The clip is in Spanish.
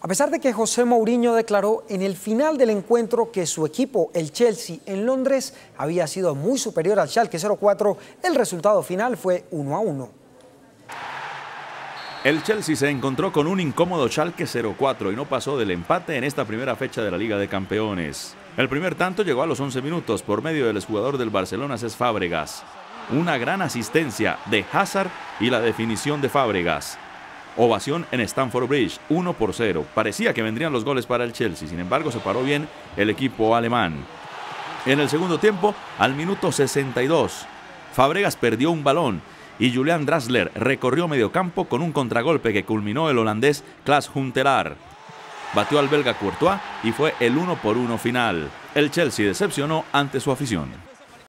A pesar de que José Mourinho declaró en el final del encuentro que su equipo, el Chelsea, en Londres, había sido muy superior al Schalke 04, el resultado final fue 1 a 1. El Chelsea se encontró con un incómodo Schalke 04 y no pasó del empate en esta primera fecha de la Liga de Campeones. El primer tanto llegó a los 11 minutos por medio del exjugador del Barcelona, Cés Fábregas. Una gran asistencia de Hazard y la definición de Fábregas. Ovación en Stamford Bridge, 1 por 0. Parecía que vendrían los goles para el Chelsea, sin embargo se paró bien el equipo alemán. En el segundo tiempo, al minuto 62, Fabregas perdió un balón y Julian Drasler recorrió medio campo con un contragolpe que culminó el holandés Klaas Huntelaar. Batió al belga Courtois y fue el 1 por 1 final. El Chelsea decepcionó ante su afición.